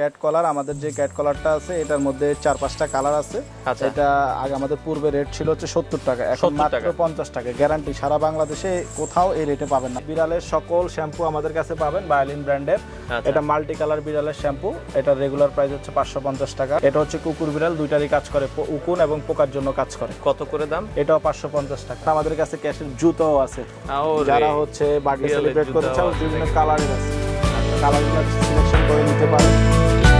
Cat কলার আমাদের যে cat কলারটা আছে এটার মধ্যে চার পাঁচটা কালার আছে। আচ্ছা। এটা আগে আমাদের পূর্বে রেট ছিল হচ্ছে সত্তর টাকা এখন মাত্র পঞ্চাশ টাকা। গ্যারান্টি সারা বাংলাদেশে কোথাও এই রেটে পাবেন না। বিড়ালের সকল শ্যাম্পু আমাদের কাছে পাবেন বায়োলিন ব্র্যান্ডের আচ্ছা। এটা মাল্টি কালার বিড়ালের শ্যাম্পু এটা রেগুলার প্রাইস হচ্ছে পাঁচশো পঞ্চাশ টাকা। এটা হচ্ছে কুকুর বিড়াল দুইটারই কাজ করে উকুন এবং পোকার জন্য কাজ করে। কত করে দাম? এটাও পাঁচশো পঞ্চাশ টাকা। আমাদের কাছে ক্যাশের জুতোও আছে। যারা হচ্ছে বার্থডে সেলিব্রেট করতে চাও বিভিন্ন কালারের আছে। কালারগুলো সিলেকশন করে নিতে পারেন।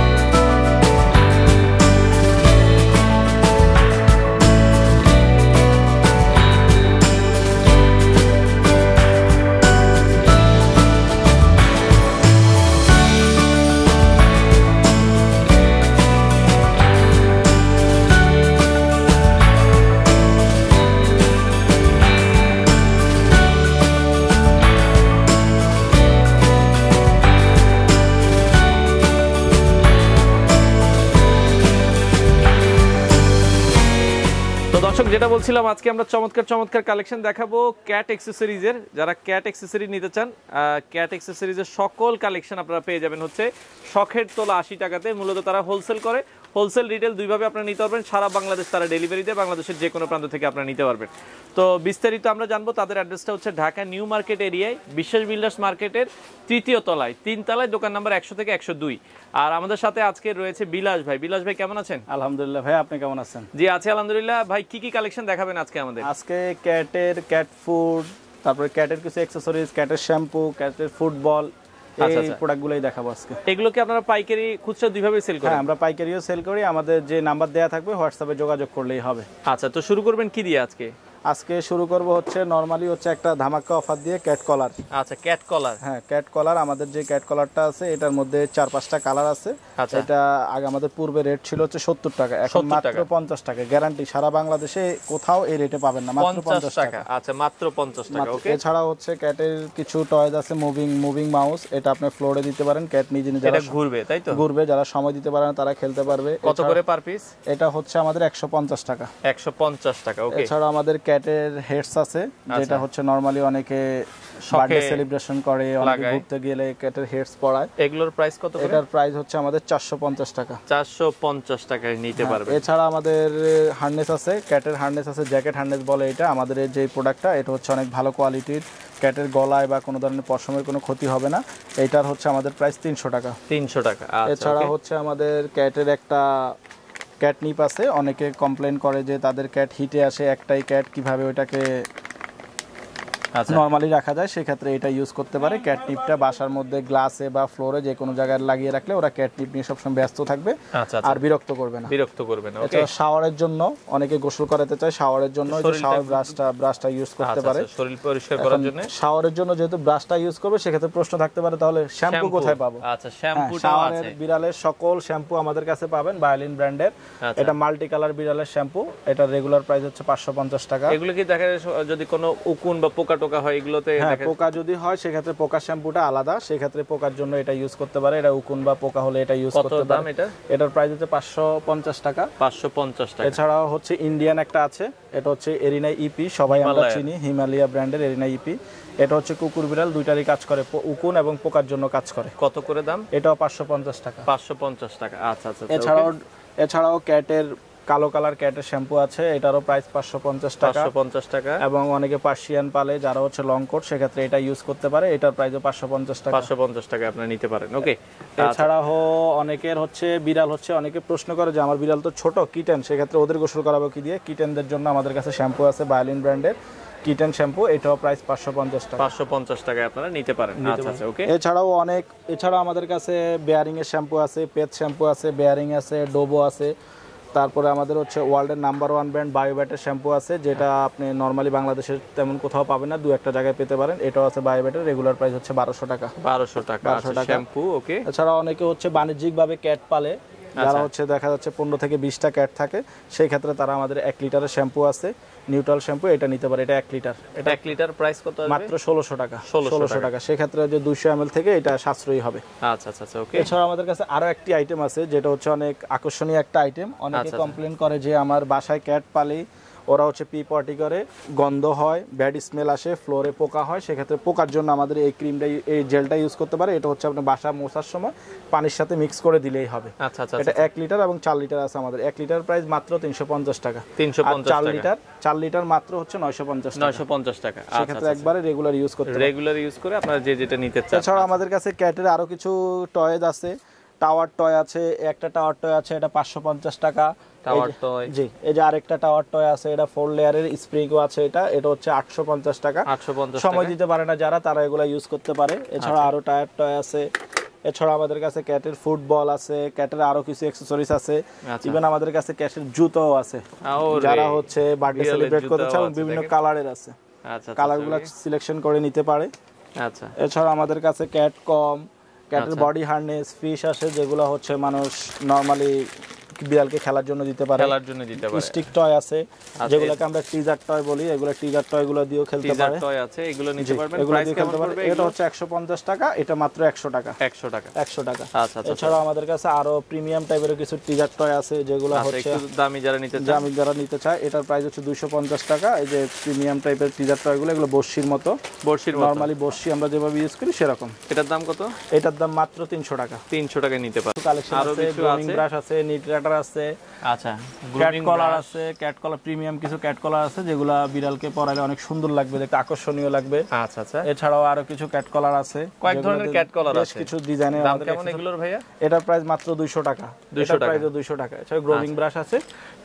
যেটা বলছিলাম, আজকে আমরা চমৎকার চমৎকার কালেকশন দেখাবো ক্যাট অ্যাক্সেসরিজের যারা ক্যাট অ্যাক্সেসরি নিতে চান ক্যাট অ্যাক্সেসরিজের সকল কালেকশন আপনারা পেয়ে যাবেন হচ্ছে শখের তোলা আশি টাকাতে। মূলত তারা হোলসেল করে। হোলসেল রিটেল দুইভাবে আপনারা নিতে পারবেন। সারা বাংলাদেশ তারা ডেলিভারি দেয় বাংলাদেশের যে কোনো প্রান্ত থেকে আপনারা নিতে পারবেন। তো বিস্তারিত আমরা জানব তাদের অ্যাড্রেসটা হচ্ছে ঢাকা নিউ মার্কেট এরিয়ায় বিশ্বাস বিল্ডার্স মার্কেটের তৃতীয় তলায় তিন তলায় দোকান নাম্বার একশো থেকে একশো দুই। আর আমাদের সাথে আজকে রয়েছে বিলাস ভাই। বিলাস ভাই কেমন আছেন? আলহামদুলিল্লাহ ভাই আপনি কেমন আছেন? জি আছে আলহামদুলিল্লাহ। ভাই কি কি কালেকশন দেখাবেন আজকে আমাদের? আজকে ক্যাটের ক্যাট ফুড তারপরে ক্যাটের কিছু অ্যাক্সেসরিজ ক্যাটের শ্যাম্পু ক্যাটের ফুটবল এই আচ্ছা। প্রোডাক্টগুলোই দেখাবো আজকে। এগুলো কি আপনারা পাইকারি খুচরা দুইভাবে সেল হ্যাঁ আমরা পাইকারিও সেল করি। আমাদের যে নাম্বার দেওয়া থাকবে হোয়াটসঅ্যাপে যোগাযোগ করলেই হবে। আচ্ছা তো শুরু করবেন কি দিয়ে আজকে? আজকে শুরু করব হচ্ছে নর্মালি হচ্ছে একটা ধামাকা অফার দিয়ে ক্যাট কলার আচ্ছা ক্যাট কলার হ্যাঁ ক্যাট কলার আমাদের যে ক্যাট কলারটা আছে এটার মধ্যে চার পাঁচটা কালার আছে। আচ্ছা। এটা আগে আমাদের পূর্বে রেট ছিল হচ্ছে সত্তর টাকা এখন মাত্র পঞ্চাশ টাকা। গ্যারান্টি সারা বাংলাদেশে কোথাও এই রেটে পাবেন না মাত্র পঞ্চাশ টাকা। আচ্ছা মাত্র পঞ্চাশ টাকা মাত্র- ওকে এছাড়া হচ্ছে ক্যাটের কিছু টয়েজ আছে মুভিং মুভিং মাউস এটা আপনি ফ্লোরে দিতে পারেন। ক্যাট নিজে নিজে ঘুরবে তাই তো? ঘুরবে যারা সময় দিতে পারে না তারা খেলতে পারবে। কত করে পার পিস এটা হচ্ছে আমাদের একশো পঞ্চাশ টাকা। একশো পঞ্চাশ টাকা ওকে এছাড়া আমাদের ক্যাটের হেডস আছে যেটা হচ্ছে নর্মালি অনেকে বার্থডে সেলিব্রেশন করে অনেকে ঘুরতে গেলে ক্যাটের হেডস পড়ায় এগুলোর প্রাইস কত করে? এটার প্রাইস হচ্ছে আমাদের চারশো পঞ্চাশ টাকা। চারশো পঞ্চাশ টাকায় নিতে পারবে এছাড়া আমাদের হার্নেস আছে ক্যাটের হার্নেস আছে জ্যাকেট হার্নেস বলে এটা। আমাদের যে প্রোডাক্টটা এটা হচ্ছে অনেক ভালো কোয়ালিটির ক্যাটের গলায় বা কোনো ধরনের পশমের কোনো ক্ষতি হবে না। এটার হচ্ছে আমাদের প্রাইস তিনশো টাকা। তিনশো টাকা আচ্ছা এছাড়া হচ্ছে আমাদের ক্যাটের একটা ক্যাট নিপ আছে, অনেকে কমপ্লেন করে যে তাদের ক্যাট হিটে আসে, একটাই ক্যাট কীভাবে ওইটাকে নর্মালি রাখা যায় সেক্ষেত্রে এটা ইউজ করতে পারে। ক্যাট নিপটা বাসার মধ্যে গ্লাসে বা ফ্লোরে যে কোনো জায়গায় লাগিয়ে রাখলে ওরা ক্যাট নিপ নিয়ে সবসময় ব্যস্ত থাকবে আচ্ছা আচ্ছা। আর বিরক্ত করবে না। বিরক্ত করবে না এছাড়া শাওয়ারের জন্য অনেকে গোসল করাতে চায় শাওয়ারের জন্য শাওয়ার ব্রাশটা ব্রাশটা ইউজ করতে আচ্ছা পারে। আচ্ছা, শরীর পরিষ্কার করার জন্য? শাওয়ারের জন্য যেহেতু ব্রাশটা ইউজ করবে সেক্ষেত্রে প্রশ্ন থাকতে পারে তাহলে শ্যাম্পু শ্যাম্পু কোথায় পাবো? আচ্ছা শ্যাম্পুটাও শাওয়ারের বিড়ালের সকল শ্যাম্পু আমাদের কাছে পাবেন বায়োলিন ব্র্যান্ডের আচ্ছা। এটা মাল্টি কালার বিড়ালের শ্যাম্পু এটা রেগুলার প্রাইস হচ্ছে পাঁচশো পঞ্চাশ টাকা। এগুলো কি দেখা যায় যদি কোনো উকুন বা পোকা হয় এগুলোতে হ্যাঁ পোকা যদি হয় সেক্ষেত্রে পোকা শ্যাম্পুটা আলাদা। সেক্ষেত্রে পোকার জন্য এটা ইউজ করতে পারে। এটা উকুন বা পোকা হলে এটা ইউজ করতে পারে। এটা? এটার প্রাইস হচ্ছে পাঁচশো পঞ্চাশ টাকা। পাঁচশো পঞ্চাশ টাকা। এছাড়াও হচ্ছে ইন্ডিয়ান একটা আছে। এটা হচ্ছে এরিনা ইপি সবাই আমরা চিনি। হিমালয়া ব্র্যান্ডের এরিনা ইপি এটা হচ্ছে কুকুর বিড়াল দুইটারই কাজ করে। উকুন এবং পোকার জন্য কাজ করে। কত করে দাম? এটাও পাঁচশো পঞ্চাশ টাকা। পাঁচশো পঞ্চাশ টাকা। আচ্ছা আচ্ছা আচ্ছা, এছাড়াও এছাড়াও ক্যাটের কালো কালার ক্যাটের শ্যাম্পু আছে এটারও প্রাইস পাঁচশো পঞ্চাশ টাকা। পঞ্চাশ টাকা। এবং অনেকে পার্সিয়ান পালে যারা হচ্ছে লং কোট সেক্ষেত্রে এটা ইউজ করতে পারে এটার প্রাইসও পাঁচশো পঞ্চাশ টাকা। পাঁচশো পঞ্চাশ টাকা আপনি নিতে পারেন ওকে এছাড়া হো অনেকের হচ্ছে বিড়াল হচ্ছে অনেকে প্রশ্ন করে যে আমার বিড়াল তো ছোট কিটেন সেক্ষেত্রে ওদের গোসল করাবো কি দিয়ে? কিটেনদের জন্য আমাদের কাছে শ্যাম্পু আছে বায়োলিন ব্র্যান্ডের কিটেন শ্যাম্পু এটাও প্রাইস পাঁচশো পঞ্চাশ টাকা। পাঁচশো পঞ্চাশ টাকায় আপনারা নিতে পারেন। আচ্ছা আচ্ছা ওকে এছাড়াও অনেক এছাড়াও আমাদের কাছে বেয়ারিং এর শ্যাম্পু আছে পেট শ্যাম্পু আছে বেয়ারিং আছে ডোবো আছে। তারপরে আমাদের হচ্ছে ওয়ার্ল্ডের নাম্বার ওয়ান ব্র্যান্ড বায়োব্যাটের শ্যাম্পু আছে যেটা আপনি নর্মালি বাংলাদেশের তেমন কোথাও পাবেন না দু একটা জায়গায় পেতে পারেন। এটাও আছে বায়োব্যাটের রেগুলার প্রাইস হচ্ছে বারোশো টাকা। বারোশো টাকা 1200 টাকা। Shampoo okay. এছাড়া অনেকে হচ্ছে বাণিজ্যিকভাবে ক্যাট পালে। যারা আচ্ছা। হচ্ছে দেখা যাচ্ছে পনেরো থেকে বিশটা ক্যাট থাকে সেই ক্ষেত্রে তারা আমাদের এক লিটারের শ্যাম্পু আছে নিউট্রাল শ্যাম্পু এটা নিতে পারে এটা এক লিটার। এটা এক লিটার প্রাইস কত মাত্র ষোলোশো টাকা। ষোলোশো টাকা। সেক্ষেত্রে যে দুইশো এম থেকে এটা সাশ্রয়ী হবে। আচ্ছা আচ্ছা আচ্ছা ওকে এছাড়া আমাদের কাছে আরও একটি আইটেম আছে যেটা হচ্ছে অনেক আকর্ষণীয় একটা আইটেম অনেকে আচ্ছা, আচ্ছা। কমপ্লেন করে যে আমার বাসায় ক্যাট পালি ওরা হচ্ছে পি পটি করে গন্ধ হয় ব্যাড স্মেল আসে ফ্লোরে পোকা হয় সেক্ষেত্রে পোকার জন্য আমাদের এই ক্রিমটা এই জেলটা ইউজ করতে পারে। এটা হচ্ছে আপনার বাসা মোছার সময় পানির সাথে মিক্স করে দিলেই হবে। আচ্ছা আচ্ছা এটা এক লিটার এবং চার লিটার আছে আমাদের। এক লিটার প্রাইস মাত্র তিনশো পঞ্চাশ টাকা। তিনশো চার লিটার চার লিটার মাত্র হচ্ছে নয়শো পঞ্চাশ নয়শো পঞ্চাশ টাকা। আচ্ছা সেক্ষেত্রে একবারে রেগুলার ইউজ করতে রেগুলার ইউজ করে আপনারা যে যেটা নিতে চান। এছাড়া আমাদের কাছে ক্যাটের আরও কিছু টয়েজ আছে। টাওয়ার টয় আছে একটা টাওয়ার টয় আছে এটা পাঁচশো পঞ্চাশ টাকা। টাওয়ার টয় জি এই যে আরেকটা টাওয়ার টয় আছে এটা ফোর লেয়ারের স্প্রিংও আছে এটা এটা হচ্ছে আটশো পঞ্চাশ টাকা। আটশো সময় দিতে পারে না যারা তারা এগুলা ইউজ করতে পারে। এছাড়া আরও টায়ার টয় আছে এছাড়া আমাদের কাছে ক্যাটের ফুটবল আছে ক্যাটের আরও কিছু অ্যাক্সেসরিজ আছে। আচ্ছা। ইভেন আমাদের কাছে ক্যাটের জুতোও আছে। যারা হচ্ছে বার্থডে সেলিব্রেট করতে চায় বিভিন্ন। কালারের আছে। আচ্ছা আচ্ছা, কালারগুলো সিলেকশন করে নিতে পারে। আচ্ছা। এছাড়া আমাদের কাছে ক্যাট কম ক্যাটের আচ্ছা। বডি হার্নেস ফিশ আসে যেগুলো হচ্ছে মানুষ নর্মালি বিড়ালকে খেলার জন্য দিতে পারে। খেলার জন্য দিতে পারে। স্টিক টয় আছে যেগুলোকে আমরা টিজার টয় বলি এগুলো টিজার টয়গুলো দিয়েও খেলতে পারে। টিজার টয় আছে এগুলো নিতে পারবেন। প্রাইস কেমন পড়বে এটা হচ্ছে একশো পঞ্চাশ টাকা এটা মাত্র একশো টাকা। 100 টাকা। একশো টাকা। আচ্ছা আচ্ছা এছাড়াও আমাদের কাছে আরও প্রিমিয়াম টাইপের কিছু টিজার টয় আছে যেগুলো আচ্ছা হচ্ছে একটু দামি যারা নিতে যে চান। আমি যারা নিতে চাই এটার প্রাইস হচ্ছে দুইশো পঞ্চাশ টাকা। এই যে প্রিমিয়াম টাইপের টিজার টয়গুলো এগুলো বর্ষির মতো। বর্ষির মতো। নর্মালি বর্ষি আমরা যেভাবে ইউজ করি সেরকম। এটার দাম কত? এটার দাম মাত্র তিনশো টাকা। 300 টাকায় নিতে পারেন কালেকশন আরও আছে কিছু আছে? ব্রাশ আছে নিট রাটার আছে আচ্ছা ক্যাট কলার আছে ক্যাট কলার প্রিমিয়াম কিছু ক্যাট কলার আছে যেগুলা বিড়ালকে পরালে অনেক সুন্দর লাগবে দেখতে আকর্ষণীয় লাগবে। আচ্ছা আচ্ছা। এছাড়াও আরও কিছু ক্যাট কলার আছে কয়েক ধরনের collar বেশ আছে। কিছু ডিজাইনের দাম কেমন এগুলোর ভাইয়া? এটার প্রাইস মাত্র দুইশো টাকা। 200 টাকা। প্রাইস দুইশো টাকা। এছাড়া গ্রোভিং ব্রাশ আছে।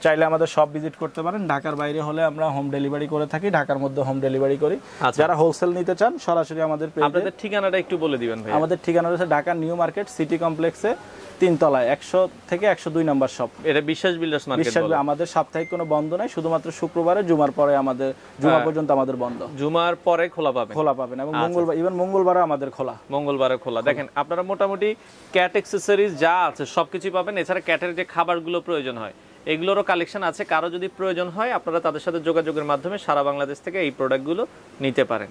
চাইলে আমাদের সব ভিজিট করতে পারেন। ঢাকার বাইরে হলে আমরা হোম ডেলিভারি করে থাকি ঢাকার মধ্যে হোম ডেলিভারি করি। আচ্ছা। যারা হোলসেল নিতে চান সরাসরি আমাদের পেজে আপনাদের ঠিকানাটা একটু বলে দিবেন ভাই আমাদের ঠিকানা রয়েছে ঢাকা নিউ মার্কেট সিটি কমপ্লেক্সে তিনতলায় একশো থেকে একশো দুই নম্বর শপ। এটা বিশ্বাস বিল্ডার্স মার্কেট বিশ্বাস আমাদের সাপ্তাহিক কোনো বন্ধ নাই শুধুমাত্র শুক্রবারে জুমার পরে আমাদের জুমা হ্যাঁ। পর্যন্ত আমাদের বন্ধ। জুমার পরে খোলা পাবেন। খোলা পাবেন এবং আচ্ছা। মঙ্গলবার ইভেন মঙ্গলবারে আমাদের খোলা। মঙ্গলবারে খোলা। দেখেন আপনারা মোটামুটি ক্যাট অ্যাক্সেসরিজ যা আছে সবকিছুই পাবেন। এছাড়া ক্যাটের যে খাবারগুলো প্রয়োজন হয় এগুলোরও কালেকশন আছে। কারও যদি প্রয়োজন হয় আপনারা তাদের সাথে যোগাযোগের মাধ্যমে সারা বাংলাদেশ থেকে এই প্রোডাক্টগুলো নিতে পারেন।